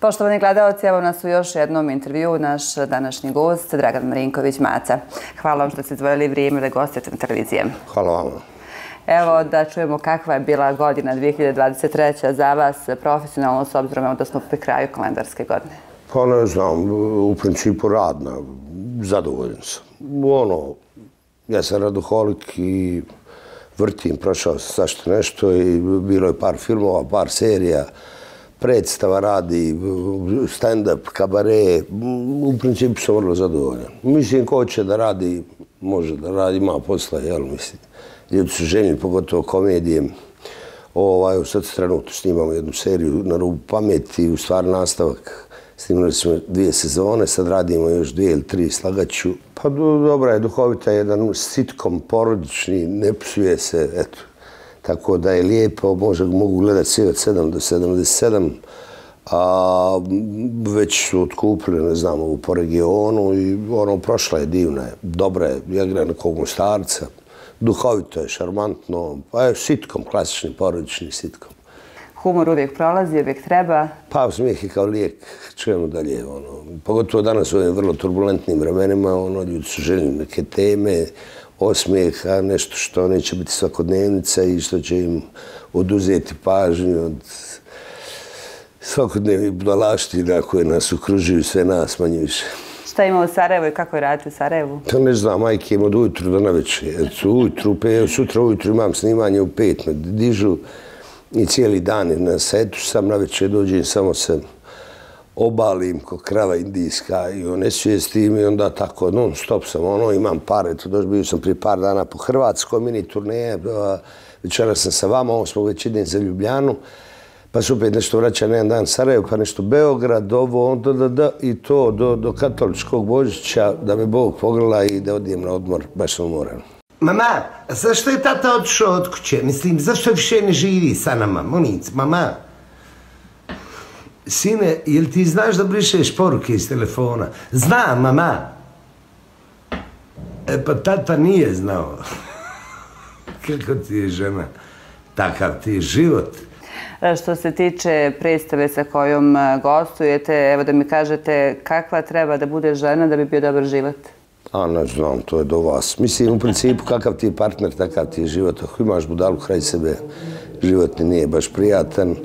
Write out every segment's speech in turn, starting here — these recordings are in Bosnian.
Poštovani gledalci, evo nas u još jednom intervju naš današnji gost, Dragan Marinković-Maca. Hvala vam što ste izdvojili vrijeme da gostite na televizije. Hvala vam. Evo da čujemo kakva je bila godina 2023. za vas profesionalno s obzirom da smo pri kraju kalendarske godine. Pa ne znam, u principu radna, zadovoljen sam. Ono, ja sam radoholik i vrtim, prošao sam sašto nešto i bilo je par filmova, par serija predstava radi, stand-up, kabare, u principu sam vrlo zadovoljan. Mislim, ko će da radi, može da radi, ima posla, jel, mislim. Ljudi su željni, pogotovo komedije. Ovaj, sad trenutno snimamo jednu seriju na rubu pameti, u stvar nastavak. Snimali smo dvije sezone, sad radimo još dvije ili tri slagaću. Pa dobra je, duhovita, je jedan sitkom, porodični, ne psuje se, eto, tako da je lijepo, može, mogu gledati sve od 7 do 77, a već su otkupili, ne znam, ovu po regionu i ono, prošla je divna, je, dobra je, ja igra nekog starca, duhovito je, šarmantno, pa je sitkom, klasični porodični sitkom. Humor uvijek prolazi, uvijek treba. Pa, smijeh je kao lijek, čujemo dalje, ono, pogotovo danas u ovim vrlo turbulentnim vremenima, ono, ljudi su željeni neke teme, osmijeha, nešto što neće biti svakodnevnica i što će im oduzeti pažnju od svakodnevnih budalaština koje nas ukružuju, sve nas manje više. Šta ima u Sarajevu i kako je raditi u Sarajevu? To ne znam, majke im od ujutru do naveče. Ujutru, pe, sutra ujutru imam snimanje u pet, me dižu i cijeli dan na setu sam, naveče dođem, samo se obalim ko krava indijska i one svijestim i onda tako non stop sam ono, imam pare, tu došli bio sam prije par dana po Hrvatskoj mini turneje, večera sam sa vama, ovo smo već idem za Ljubljanu, pa se opet nešto vraća na jedan dan Sarajevo, pa nešto Beograd, ovo, da, da, da, i to do, do katoličkog božića, da me Bog pogrela i da odijem na odmor, baš sam umoran. Mama, zašto je tata otišao od kuće? Mislim, zašto više ne živi sa nama? Monic, mama. Sine, jel ti znaš da brišeš poruke iz telefona? Znam, mama. E pa tata nije znao. Kako ti je žena? Takav ti je život. E, što se tiče predstave sa kojom e, gostujete, evo da mi kažete kakva treba da bude žena da bi bio dobar život? A ne znam, to je do vas. Mislim, u principu, kakav ti je partner, takav ti je život. Ako imaš budalu kraj sebe, život nije baš prijatan.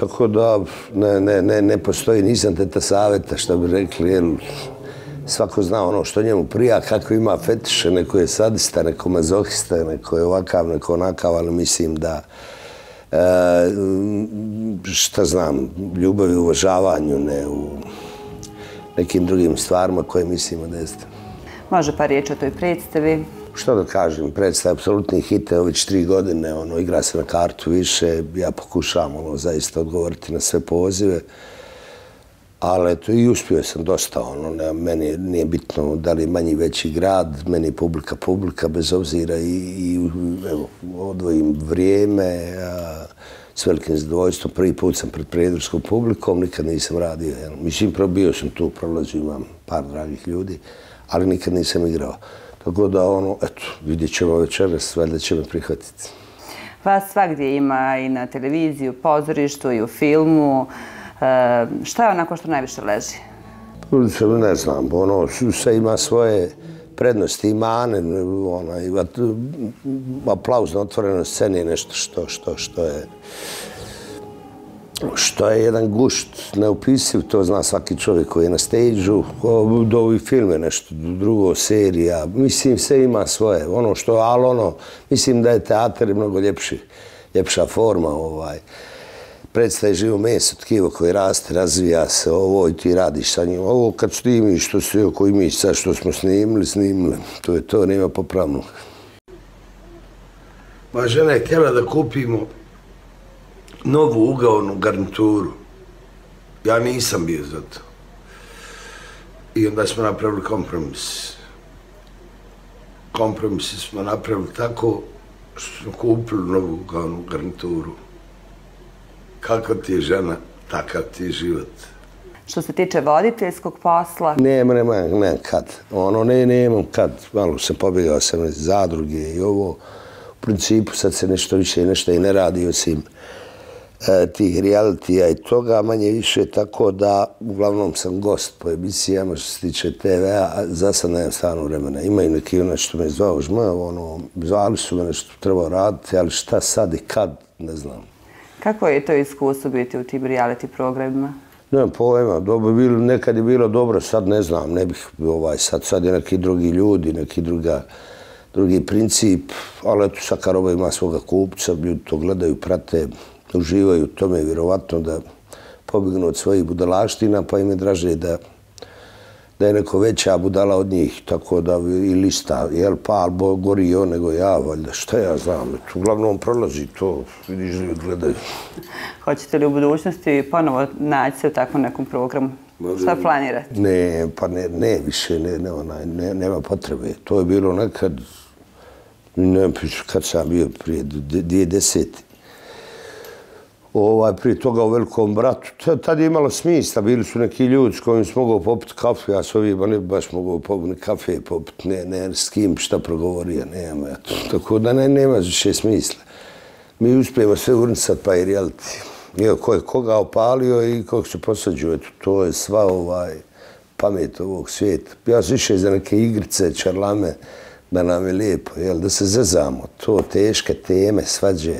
Tako da ne, ne, ne, ne postoji, nisam teta saveta, što bi rekli, jer svako zna ono što njemu prija, kako ima fetiše, neko je sadista, neko mazohista, neko je ovakav, neko onakav, ali mislim da e, šta znam, ljubav i uvažavanju, ne u nekim drugim stvarima koje mislimo da jeste. Može pa riječ o toj predstavi? Što da kažem, predstav apsolutni hit, evo već tri godine, ono, igra se na kartu više, ja pokušavam, ono, zaista odgovoriti na sve pozive, ali eto, i uspio sam dosta, ono, ne, meni nije bitno da li manji veći grad, meni je publika publika, bez obzira i, i evo, odvojim vrijeme, a, s velikim zadovoljstvom, prvi put sam pred prijedorskom publikom, nikad nisam radio, jel, mislim, probio sam tu, prolazio, imam par dragih ljudi, ali nikad nisam igrao. Tako da, ono, eto, vidjet ćemo večeras, valjda će me prihvatiti. Vas svakdje ima i na televiziju, pozorištu i u filmu. E, šta je onako što najviše leži? Ne znam, ono, sve ima svoje prednosti ono, i mane. Onaj, aplauz na otvorenoj sceni je nešto što, što, što je što je jedan gušt neupisiv, to zna svaki čovjek koji je na stage-u, do ovih filme nešto drugo, serija, mislim, sve ima svoje, ono što, ali ono, mislim da je teatar mnogo ljepši, ljepša forma, ovaj, predstaje živo meso, tkivo koje raste, razvija se, ovo i ti radiš sa njim, ovo kad snimiš, što se oko imiš, sad što smo snimili, snimili, to je to, nema popravnog. Ma žena je htjela da kupimo novu ugaonu garnituru. Ja nisam bio za to. I onda smo napravili kompromis. Kompromisi smo napravili tako što smo kupili novu ugaonu garnituru. Kako ti je žena? takav ti je život. Što se tiče voditeljskog posla, Nema, nema, nema kad. Ono, ne, nemam kad. Malo sam pobjegao sam iz zadruge i ovo. U principu sad se nešto više nešto i ne radi osim e, tih realitija i toga, manje više, tako da uglavnom sam gost po emisijama što se tiče TV-a, a za sad nemam stvarno vremena. Imaju neki ono što me zvao žma, ono, zvali su me nešto trebao raditi, ali šta sad i kad, ne znam kako je to iskustvo biti u tim reality programima? Nemam pojma, dobro, bilo, nekad je bilo dobro, sad ne znam, ne bih, ovaj, sad, sad je neki drugi ljudi, neki druga, drugi princip, ali eto, Sakarova ima svoga kupca, ljudi to gledaju, prate, uživaju u tome, vjerovatno da pobignu od svojih budalaština, pa im je draže da, da je neko veća budala od njih, tako da i lista, jel pa, albo gori on nego ja, valjda, šta ja znam, uglavnom prolazi to, vidiš, ljudi gledaju. Hoćete li u budućnosti ponovo naći se u takvom nekom programu? Šta planirate? Ne, pa ne, ne više, ne, ne, onaj, ne, nema potrebe. To je bilo nekad, ne, kad sam bio prije 2010. Ovaj, prije toga u Velikom bratu, tad, tad je imalo smisla, bili su neki ljudi s kojim sam mogao popiti kafe, ja s ovima ne baš mogao popiti kafe popiti, ne, ne, s kim šta progovorio, nema, To. Tako da ne, nema više smisla. Mi uspijemo sve urnisati pa i reality. Evo, ko je koga opalio i kog se posađuje, to je sva ovaj pamet ovog svijeta. Ja sam više za neke igrice, čarlame, da nam je lijepo, jel, da se zezamo. To teške teme, svađe,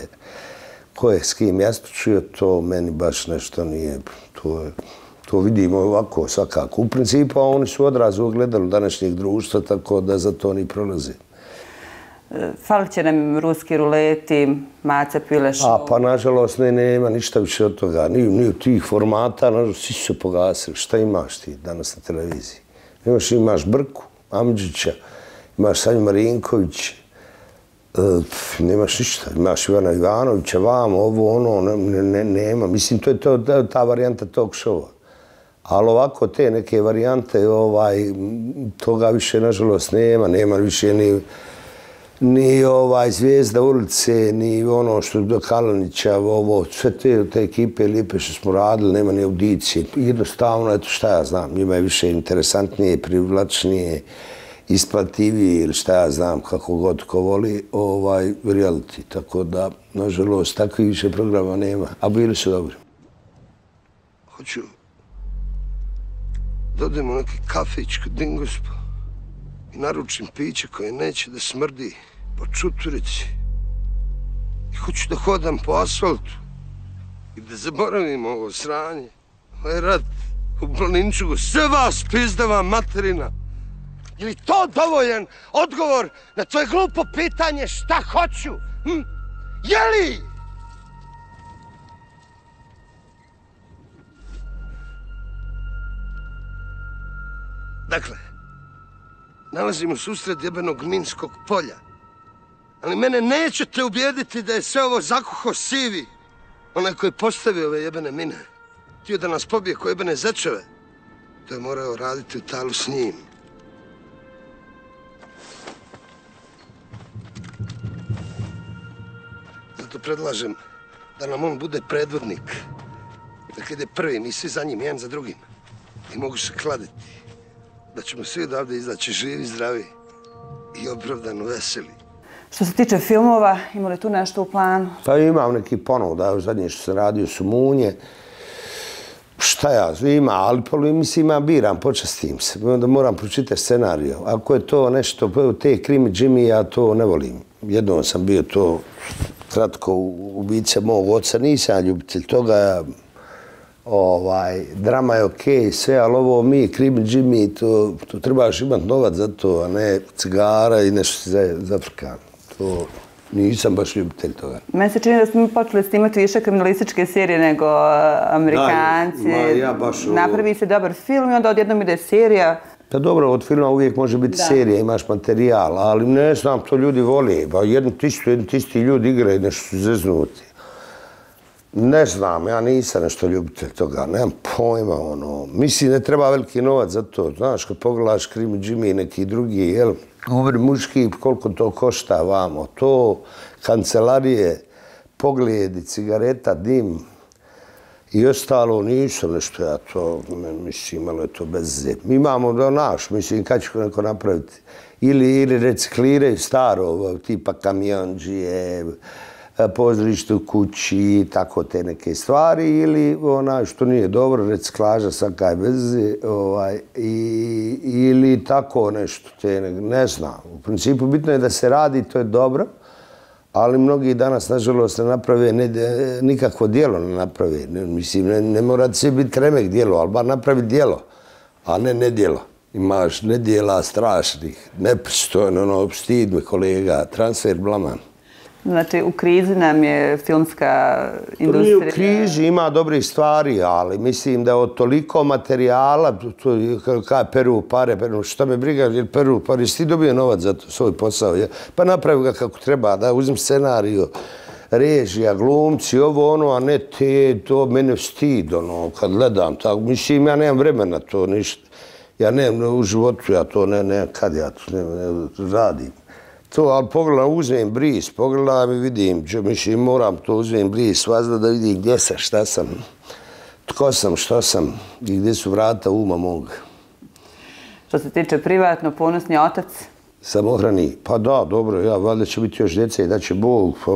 ko je s kim jastučio, to meni baš nešto nije, to je, to vidimo ovako svakako. U principu, oni su odraz ogledalo današnjeg društva, tako da za to ni prolazi. Falit će nam ruski ruleti, Maca Pileš. A pa nažalost ne, nema ništa više od toga. Ni, ni u tih formata, nažalost, svi su pogasili. Šta imaš ti danas na televiziji? Imaš, imaš Brku, Amđića, imaš Sanju Marinković, e, nemaš ništa. Imaš Ivana Ivanovića, vam, ovo, ono, ne, ne, nema. Mislim, to je to, ta, ta varijanta tog šova. Ali ovako te neke varijante, ovaj, toga više, nažalost, nema. Nema više ni ni ovaj Zvijezda ulice, ni ono što do Kalanića, ovo, sve te, te ekipe lijepe što smo radili, nema ni audicije. Jednostavno, eto šta ja znam, njima je više interesantnije, privlačnije, isplativiji ili šta ja znam, kako god ko voli, ovaj, reality. Tako da, nažalost, takvih više programa nema, a bili su dobri. Hoću da odemo neki kafić kod Dingospa i naručim piće koje neće da smrdi po čuturici. I hoću da hodam po asfaltu i da zaboravim ovo sranje. Ovaj rat u planinčugu. Sve vas pizdava materina. Je li to dovoljen odgovor na tvoje glupo pitanje šta hoću? Hm? Je li? Dakle, nalazimo susred jebenog Minskog polja. Ali mene nećete ubijediti da je sve ovo zakuho sivi. Onaj koji postavio ove jebene mine. Tio da nas pobije koje jebene zečeve. To je morao raditi u talu s njim. Predlažem da nam on bude predvodnik. Da kada je prvi, mi svi za njim, jedan za drugim. I mogu se kladiti da ćemo svi odavde izaći živi, zdravi i opravdano veseli. Što se tiče filmova, ima li tu nešto u planu? Pa imam neki ponov, da je zadnje što sam radio su Munje. Šta ja, ima, ali po mislim, ja biram, počastim se. Onda moram pročitati scenariju. Ako je to nešto, te krimi Jimmy, ja to ne volim. Jednom sam bio to kratko ubice mog oca, nisam ljubitelj toga. Ovaj, drama je okej, okay, sve, ali ovo mi, krimi Jimmy, to, to trebaš imati novac za to, a ne cigara i nešto za, za frkan to nisam baš ljubitelj toga. Meni se čini da smo počeli snimati više kriminalističke serije nego Amerikanci. Da, ja baš ovo... Napravi se dobar film i onda odjednom ide serija. Pa dobro, od filma uvijek može biti da. serija, imaš materijal, ali ne znam, to ljudi voli. Pa jedno tisto, jedno tisti ljudi igraju nešto su zeznuti. Ne znam, ja nisam nešto ljubitelj toga, nemam pojma, ono. Mislim, ne treba veliki novac za to. Znaš, kad pogledaš Krimi Jimmy i neki drugi, jel? Govori muški, koliko to košta vamo. To, kancelarije, pogledi, cigareta, dim. I ostalo nisam nešto ono ja to, mislim, imalo je to bez zem. Mi imamo da naš, mislim, kad će neko napraviti. Ili, ili recikliraju staro, tipa kamionđije, e, pozorište u kući, tako te neke stvari, ili ona što nije dobro, reciklaža sa kaj veze, ovaj, i, ili tako nešto, te ne, ne znam. U principu bitno je da se radi, to je dobro, ali mnogi danas, nažalost, ne naprave ne, e, nikakvo dijelo ne naprave. Ne, mislim, ne, ne mora se biti remek dijelo, ali bar napravi dijelo, a ne nedijelo. Imaš nedijela strašnih, nepristojno, ono, stid me kolega, transfer blaman. Znači, u krizi nam je filmska industrija. To nije u krizi, ima dobrih stvari, ali mislim da od toliko materijala, to kaj peru pare, peru, šta me briga, jer peru pare, jesi ti dobio novac za to, svoj posao, je? pa napravi ga kako treba, da uzim scenariju, režija, glumci, ovo ono, a ne te, to mene stid, ono, kad gledam, tako, mislim, ja nemam vremena to, ništa. Ja nemam u životu, ja to ne, ne, kad ja to ne, ne radim to, ali pogledam, uzmem bris, pogledam i vidim, mislim, moram to uzmem bris, vazda da vidim gdje sam, šta sam, tko sam, što sam i gdje su vrata uma mog. Što se tiče privatno, ponosni otac? Samohrani, pa da, dobro, ja, valjda će biti još djece i da će Bog, pa,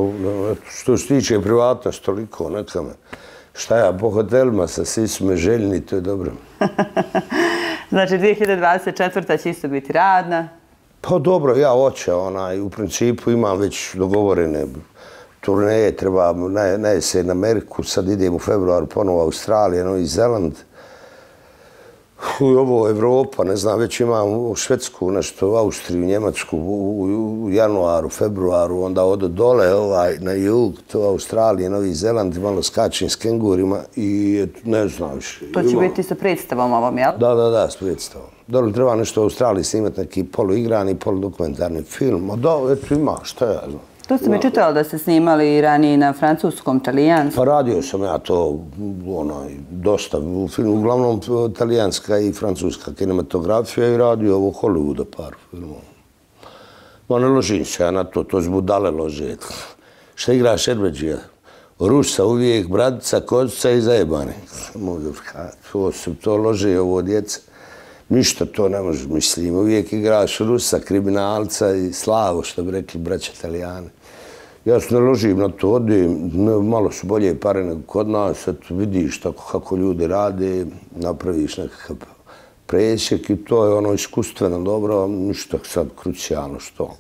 što se tiče privatnost, toliko, neka me, šta ja, po hotelima sa svi su me željni, to je dobro. znači, 2024. će isto biti radna, Pa dobro, ja hoće, onaj, u principu imam već dogovorene turneje, treba na, na jesen Ameriku, sad idem u februar ponovo Australija, Novi Zeland. U ovo Evropa, ne znam, već imam u Švedsku, nešto u Austriju, Njemačku, u, u, u januaru, februaru, onda odo dole ovaj, na jug, to Australija, Novi Zeland, malo skačim s kengurima i ne znam više. To će imam... biti sa predstavom ovom, jel? Da, da, da, s predstavom. Dobro, treba nešto u Australiji snimati neki poluigrani, poludokumentarni film. O da, eto ima, šta ja znam. To ste mi čitali da ste snimali ranije na francuskom, talijanskom? Pa radio sam ja to onaj, dosta u filmu, uglavnom talijanska i francuska kinematografija i radio ovo Hollywooda par filmova. Ma ne ložim se ja na to, to zbudale lože. Šta igra Šerbeđija? Rusa uvijek, bradica, kocica i zajebani. To, to lože ovo djece. Ništa to ne može, mislim. Uvijek igraš Rusa, kriminalca i slavu, što bi rekli braća Italijane. Ja se naložim na to, odim, malo su bolje pare nego kod nas, eto vidiš tako kako ljudi rade, napraviš nekakav presjek i to je ono iskustveno dobro, ništa sad krucijalno što.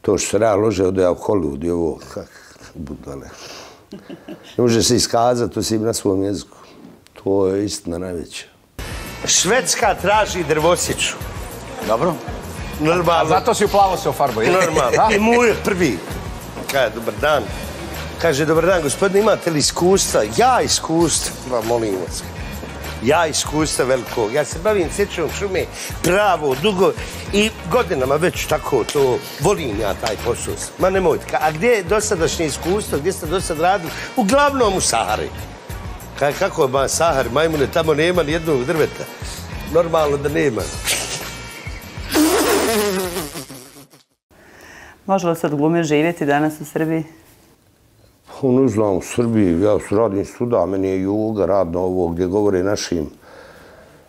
To što se rea lože da ja u Hollywood i ovo, kak, budale. Ne može se iskazati, to si im na svom jeziku. To je istina najveća. Švedska traži drvosiću. Dobro. Normalno. A zato si u plavo se ofarbao, je? Normalno. I mu je prvi. Kaže, dobar dan. Kaže, dobar dan, gospodine, imate li iskustva? Ja iskustva, molim vas. Ja iskustva velikog. Ja se bavim sjećom šume pravo, dugo i godinama već tako to volim ja taj posao. Ma nemojte. A gdje je dosadašnje iskustvo? Gdje ste dosad radili? Uglavnom u Sahari. Kaj, kako je Sahar, majmune, tamo nema ni jednog drveta. Normalno da nema. Može li sad glume živjeti danas u Srbiji? Pa ne znam, u Srbiji, ja radim suda, meni je juga, radno ovo gdje govore našim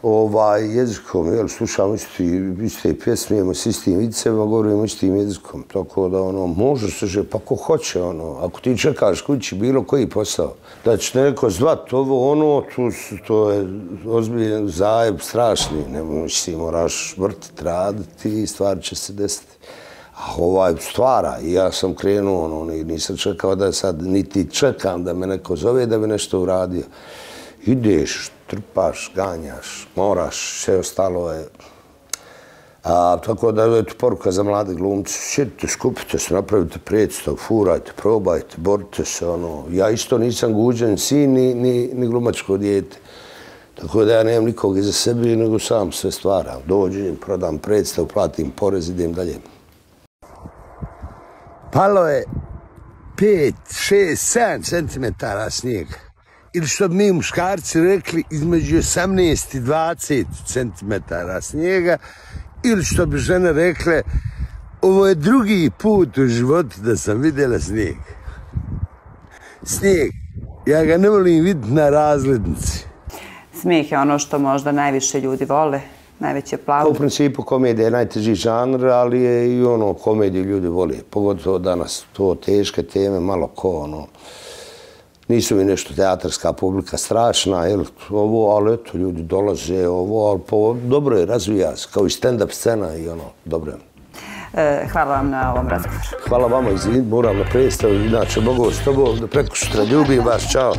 ovaj, jezikom, jel, slušamo isti, iste pjesme, s istim vicevima, govorimo istim jezikom, tako da, ono, može se že, pa ko hoće, ono, ako ti čekaš kući bilo koji posao, da će neko zvat ovo, ono, tu, to je ozbiljen zajeb, strašni, ne možeš ti moraš vrtit, raditi i stvari će se desiti. A ovaj stvara i ja sam krenuo, ono, nisam čekao da sad, niti čekam da me neko zove da bi nešto uradio. Ideš, trpaš, ganjaš, moraš, sve ostalo je. A, tako da je to poruka za mlade glumce. Sjedite, skupite se, napravite predstav, furajte, probajte, borite se. Ono. Ja isto nisam guđen sin ni, ni, ni glumačko dijete. Tako da ja nemam nikog iza sebe, nego sam sve stvaram. Dođem, prodam predstav, platim porez, idem dalje. Palo je 5, 6, 7 centimetara snijega ili što bi mi muškarci rekli između 18 i 20 cm snijega ili što bi žene rekle ovo je drugi put u životu da sam vidjela snijeg. Snijeg Ja ga ne volim vidjeti na razglednici. Smijeh je ono što možda najviše ljudi vole, najveći aplauz. U principu komedija je najteži žanr, ali je i ono komediju ljudi vole. Pogotovo danas to teške teme, malo ko ono... Nisu mi nešto teatarska publika strašna, jel, ovo, ali eto, ljudi dolaze, ovo, ali po, dobro je, razvija se, kao i stand-up scena i ono, dobro je. E, hvala vam na ovom razgovoru. Hvala vama, izvin, moram na predstavu, inače, mogu s tobom preko sutra ljubim vas, čao.